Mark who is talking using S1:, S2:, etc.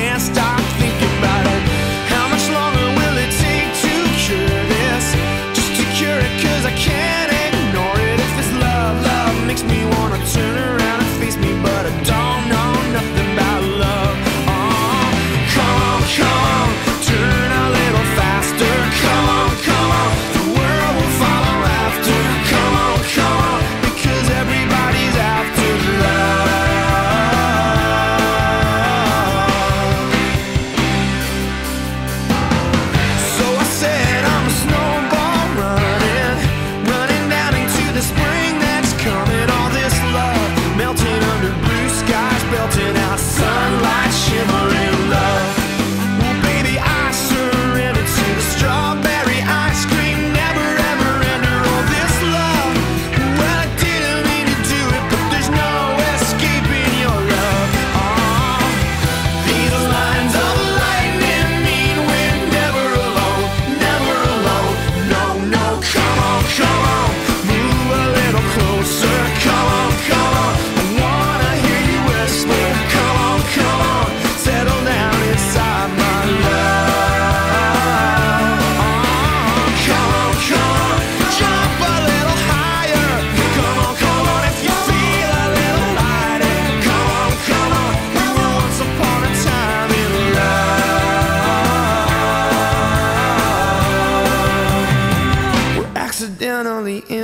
S1: can't stop not only in